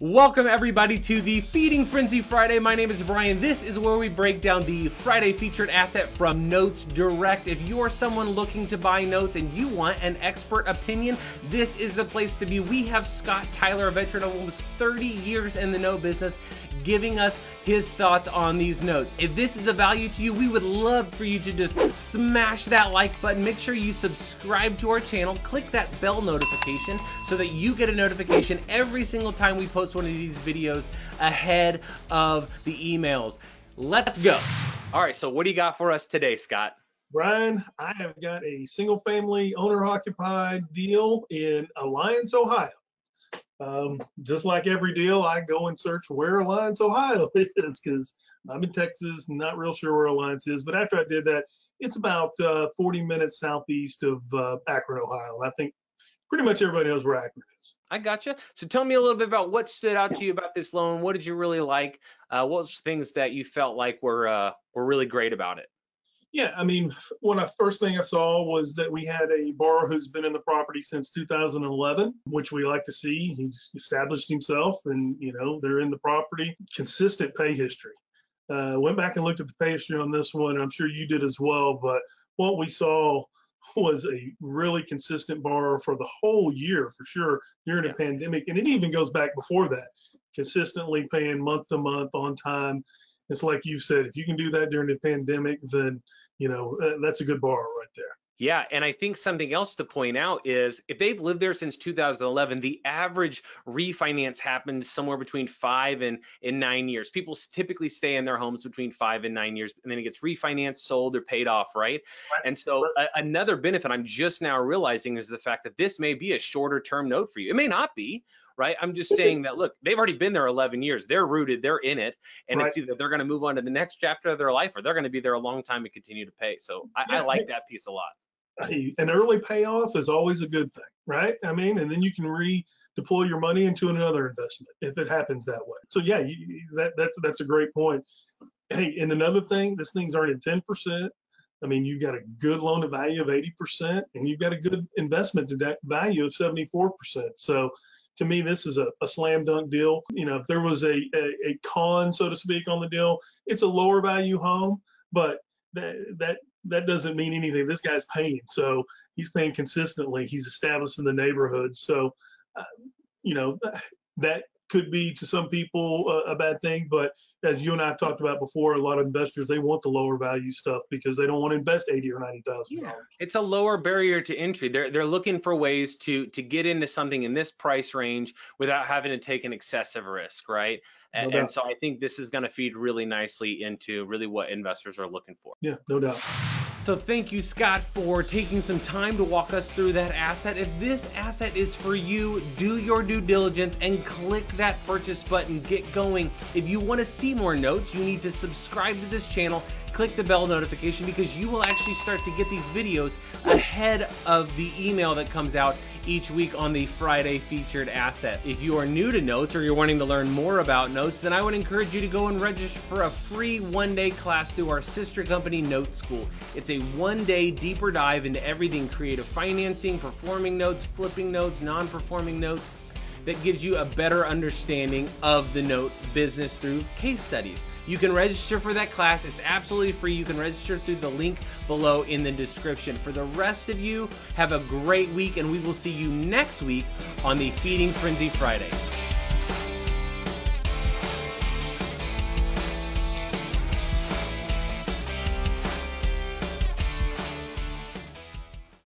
Welcome everybody to the Feeding Frenzy Friday. My name is Brian. This is where we break down the Friday featured asset from Notes Direct. If you're someone looking to buy notes and you want an expert opinion, this is the place to be. We have Scott Tyler, a veteran of almost 30 years in the note business, giving us his thoughts on these notes. If this is a value to you, we would love for you to just smash that like button. Make sure you subscribe to our channel, click that bell notification so that you get a notification every single time we post one of these videos ahead of the emails. Let's go. All right, so what do you got for us today, Scott? Brian, I have got a single family owner occupied deal in Alliance, Ohio. Um, just like every deal, I go and search where Alliance, Ohio is because I'm in Texas, not real sure where Alliance is. But after I did that, it's about uh, 40 minutes southeast of uh, Akron, Ohio. I think pretty much everybody knows where Akron is. I gotcha. So tell me a little bit about what stood out to you about this loan. What did you really like? Uh, what was things that you felt like were uh, were really great about it? Yeah, I mean, one of the first thing I saw was that we had a borrower who's been in the property since 2011, which we like to see. He's established himself, and you know they're in the property. Consistent pay history. Uh, went back and looked at the pay history on this one. I'm sure you did as well. But what we saw was a really consistent borrower for the whole year for sure during the pandemic, and it even goes back before that. Consistently paying month to month on time it's like you said, if you can do that during the pandemic, then you know uh, that's a good borrower right there. Yeah, and I think something else to point out is if they've lived there since 2011, the average refinance happens somewhere between five and, and nine years. People typically stay in their homes between five and nine years, and then it gets refinanced, sold, or paid off, right? right. And so a, another benefit I'm just now realizing is the fact that this may be a shorter term note for you. It may not be, right? I'm just saying that look, they've already been there 11 years. They're rooted, they're in it, and right. it's either they're going to move on to the next chapter of their life or they're going to be there a long time and continue to pay. So I, yeah, I like that piece a lot. An early payoff is always a good thing, right? I mean, and then you can redeploy your money into another investment if it happens that way. So yeah, you, that that's that's a great point. Hey, and another thing, this thing's earning 10%. I mean, you've got a good loan to value of 80%, and you've got a good investment to debt value of 74%. So to me, this is a, a slam dunk deal. You know, if there was a, a, a con, so to speak, on the deal, it's a lower value home, but that that that doesn't mean anything. This guy's paying, so he's paying consistently. He's established in the neighborhood, so uh, you know that could be to some people uh, a bad thing, but as you and I have talked about before, a lot of investors they want the lower value stuff because they don't want to invest eighty or ninety thousand yeah. It's a lower barrier to entry. They're they're looking for ways to to get into something in this price range without having to take an excessive risk, right? And, no and so I think this is going to feed really nicely into really what investors are looking for. Yeah, no doubt. So thank you, Scott, for taking some time to walk us through that asset. If this asset is for you, do your due diligence and click that purchase button. Get going. If you want to see more notes, you need to subscribe to this channel click the bell notification because you will actually start to get these videos ahead of the email that comes out each week on the Friday featured asset. If you are new to Notes or you're wanting to learn more about Notes, then I would encourage you to go and register for a free one-day class through our sister company, Note School. It's a one-day deeper dive into everything creative financing, performing notes, flipping notes, non-performing notes, that gives you a better understanding of the note business through case studies. You can register for that class. It's absolutely free. You can register through the link below in the description. For the rest of you, have a great week, and we will see you next week on the Feeding Frenzy Friday.